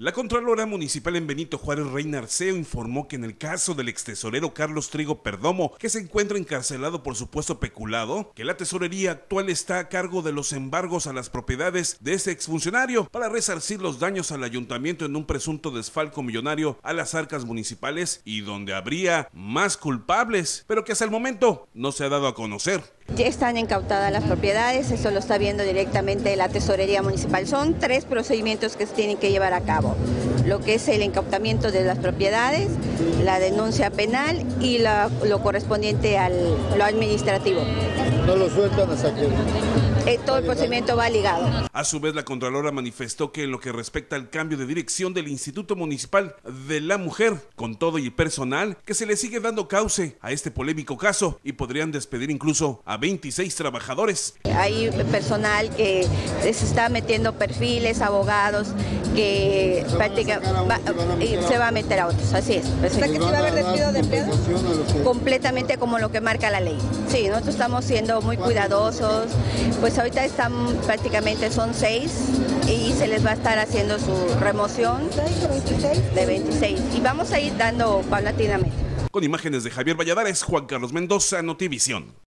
La Contralora Municipal en Benito Juárez Reina Arceo informó que en el caso del extesorero Carlos Trigo Perdomo, que se encuentra encarcelado por supuesto peculado, que la tesorería actual está a cargo de los embargos a las propiedades de ese exfuncionario para resarcir los daños al ayuntamiento en un presunto desfalco millonario a las arcas municipales y donde habría más culpables, pero que hasta el momento no se ha dado a conocer. Ya están incautadas las propiedades, eso lo está viendo directamente la tesorería municipal. Son tres procedimientos que se tienen que llevar a cabo lo que es el incautamiento de las propiedades, la denuncia penal y lo correspondiente a lo administrativo. No lo sueltan hasta que... Eh, todo el procedimiento va ligado. A su vez, la Contralora manifestó que en lo que respecta al cambio de dirección del Instituto Municipal de la Mujer, con todo y personal, que se le sigue dando cauce a este polémico caso y podrían despedir incluso a 26 trabajadores. Hay personal que se está metiendo perfiles, abogados, que prácticamente se va a meter a otros, así es. que se va a haber despido de empleados? Completamente como lo que marca la ley. Sí, nosotros estamos siendo muy cuidadosos, pues ahorita están prácticamente son seis y se les va a estar haciendo su remoción de 26 y vamos a ir dando paulatinamente. Con imágenes de Javier Valladares, Juan Carlos Mendoza, Notivisión.